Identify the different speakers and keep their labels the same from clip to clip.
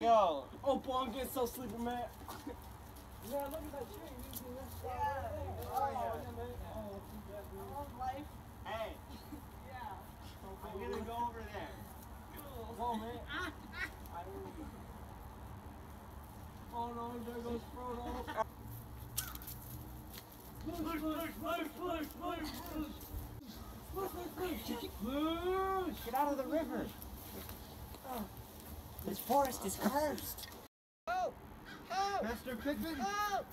Speaker 1: Yo, oh, boy, I'm getting so sleepy, man. man, look at that tree. You see that?
Speaker 2: Yeah.
Speaker 1: Oh, oh yeah.
Speaker 2: Oh, life.
Speaker 3: Hey,
Speaker 2: Yeah.
Speaker 3: I'm gonna go over there.
Speaker 1: On, man. Oh no, there goes Frodo. Push, push, push, push, push, push. Push, push, push.
Speaker 3: Get out of the river. Oh. This forest is cursed.
Speaker 2: Help! Help!
Speaker 3: Master Pippin,
Speaker 2: Help!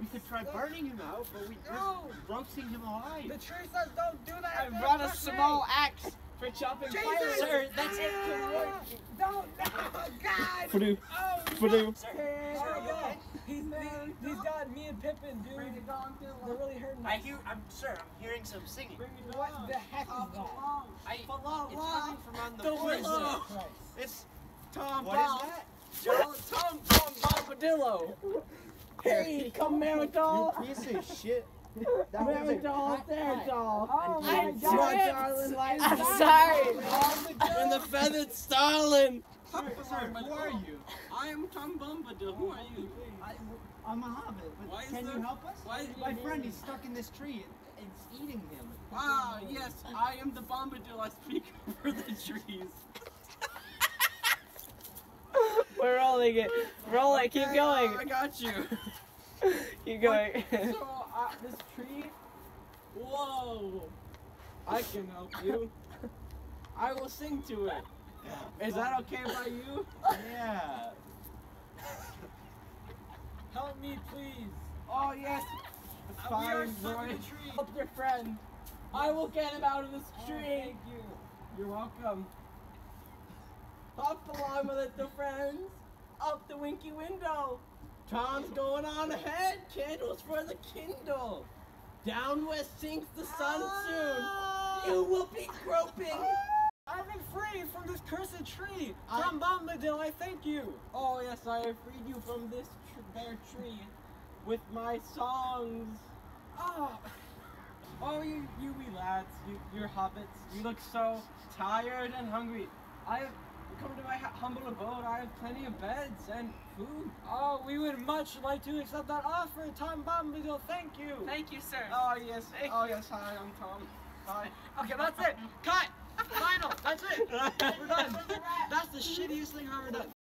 Speaker 3: we could try burning him out, but we
Speaker 2: No!
Speaker 3: risk roasting him alive.
Speaker 2: The tree says don't do that.
Speaker 1: I
Speaker 2: Don't
Speaker 1: brought a
Speaker 2: touch me.
Speaker 1: small axe for chopping
Speaker 2: Jesus!
Speaker 1: fire.
Speaker 3: Sir, that's it.
Speaker 2: Ah, Don't! Oh, God!
Speaker 1: Fadoo.
Speaker 2: Oh,
Speaker 1: Fadoo.
Speaker 2: Sir,
Speaker 1: Sir,
Speaker 2: go.
Speaker 1: go.
Speaker 2: He's, he's, he's got me and Pippin, dude.
Speaker 1: Bring it down to
Speaker 2: They're really hurting
Speaker 3: I
Speaker 2: us.
Speaker 3: hear, I'm sir, I'm hearing some singing.
Speaker 1: Bring it
Speaker 2: What
Speaker 1: down.
Speaker 2: the heck is that?
Speaker 3: I, it's coming from on the
Speaker 1: The
Speaker 3: forest. It's
Speaker 1: Tom
Speaker 3: what
Speaker 1: Bob.
Speaker 3: is that?
Speaker 1: Tom, Tom, Tom Bombadillo. Hey, come Maridol.
Speaker 3: You piece of shit.
Speaker 1: Maridol, there, doll.
Speaker 2: Oh my
Speaker 1: I'm
Speaker 2: God.
Speaker 1: sorry, darling. I'm sorry. And the feathered starling.
Speaker 3: Sir, sir, who are you?
Speaker 1: I am Tom Bombadil. Who are you?
Speaker 3: I, I'm a hobbit, but
Speaker 1: Why is
Speaker 3: can
Speaker 1: there-
Speaker 3: you help us?
Speaker 1: why is-
Speaker 3: My friend, he's stuck in this tree. and It's eating him.
Speaker 1: Ah, yes, I am the Bombadil. I speak for the trees.
Speaker 4: We're rolling it. Roll it. Keep going.
Speaker 1: I got you.
Speaker 4: Keep going.
Speaker 1: So, uh, this tree. Whoa. I can help you. I will sing to it. Is that okay by you?
Speaker 3: Yeah.
Speaker 2: Help me, please.
Speaker 1: Oh, yes.
Speaker 2: Uh, we are
Speaker 1: Fine,
Speaker 2: stuck in
Speaker 1: boy.
Speaker 2: tree.
Speaker 1: Help your friend. I will get him out of this
Speaker 2: Oh,
Speaker 1: tree.
Speaker 2: thank you.
Speaker 1: You're welcome. Hop along, my little friends. Up the winky window. Tom's going on ahead. Candles for the kindle. Down west sinks the sun ah. soon. You will be groping.
Speaker 2: I've been freed from this cursed tree.
Speaker 1: I-
Speaker 2: Tom Bombadil, I thank you.
Speaker 1: Oh yes, I have freed you from this tr- bare tree with my songs.
Speaker 2: Oh,
Speaker 1: Oh, you, you wee lads, you, you're hobbits. You look so tired and hungry. I have come to my humble abode. I have plenty of beds and food.
Speaker 2: oh, we would much like to accept that offer. Tom Bombadil, thank you.
Speaker 4: Thank you, sir.
Speaker 1: Oh yes, oh yes. Hi, I'm Tom. Hi.
Speaker 2: Okay, that's it. Cut. Final. That's it. We're done. That's the shittiest thing I've ever done.